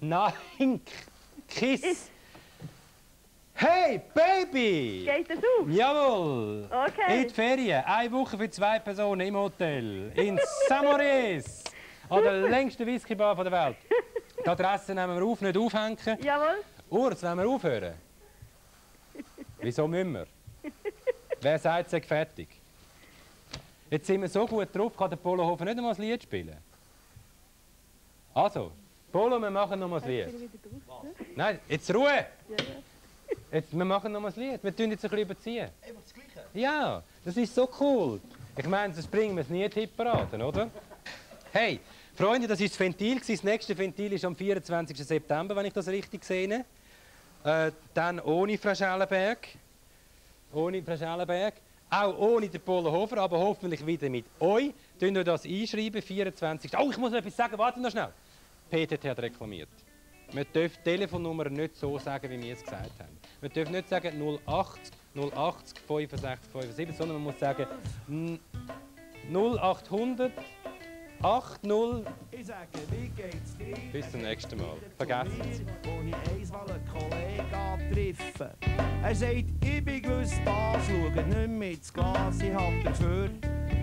Nein, Kiss. Hey, Baby! Geht das auf? Jawohl! Okay. In die Ferien. Eine Woche für zwei Personen im Hotel. In Samoris. An der längsten Whiskybar der Welt. Die Adresse nehmen wir auf, nicht aufhängen. Jawohl. Urs, wollen wir aufhören? Wieso müssen wir? Wer sagt, es fertig? Jetzt sind wir so gut drauf, kann der Polohofer nicht einmal ein Lied spielen. Also, Polo, wir machen noch mal ein Lied. Nein, jetzt Ruhe! Jetzt, wir machen noch mal ein Lied. Wir tun jetzt ein bisschen überziehen. Einfach das Gleiche. Ja, das ist so cool. Ich meine, das bringen wir es nie Hitparaden, oder? Hey, Freunde, das ist das Ventil. Das nächste Ventil ist am 24. September, wenn ich das richtig sehe. Äh, dann ohne Frau Schellenberg. Ohne Frau Schellenberg. Auch ohne den Polenhofer, aber hoffentlich wieder mit euch. Tun wir das einschreiben, 24. Oh, ich muss noch etwas sagen, warte noch schnell. PTT hat reklamiert. Man darf die Telefonnummer nicht so sagen, wie wir es gesagt haben. Man darf nicht sagen 080 080 65 75, sondern man muss sagen n- 0800 80. Ich sage, wie geht's dir? Bis zum nächsten Mal. Vergessen Sie. Ich einen Kollegen treffe. Er sagt, ich bin gewiss Spass, schaut nicht mehr ins Glas, ich hab dafür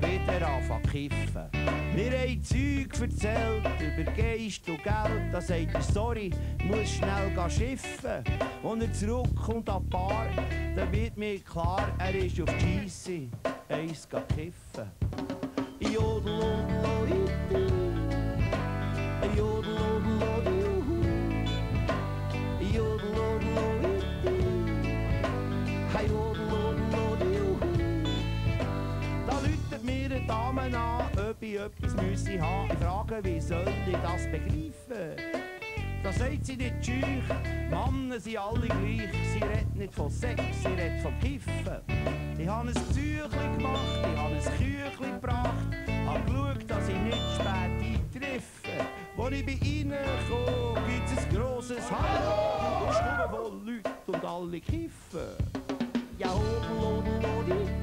wieder anfangen kiffen. Wir haben Zeug erzählt über Geist und Geld, da sagt er, sorry, muss schnell schiffen. Als er zurückkommt an die Bar, dann wird mir klar, er ist auf GC, eins kiffen. Jodel, jodel, jodel, Ich frage, wie soll ich das begreifen? Da sagt sie nicht schüch, Männer sind alle gleich. Sie redet nicht von Sex, sie redet von Kiffen. Ich habe ein Züchli gemacht, ich habe ein Küchli gebracht, hab geschaut, dass ich nicht spät eintreffe. Als ich bei ihnen komme, gibt's ein grosses Hallo und Stube voll Leute und alle kiffen. Ja, hodel, hodel, hodel,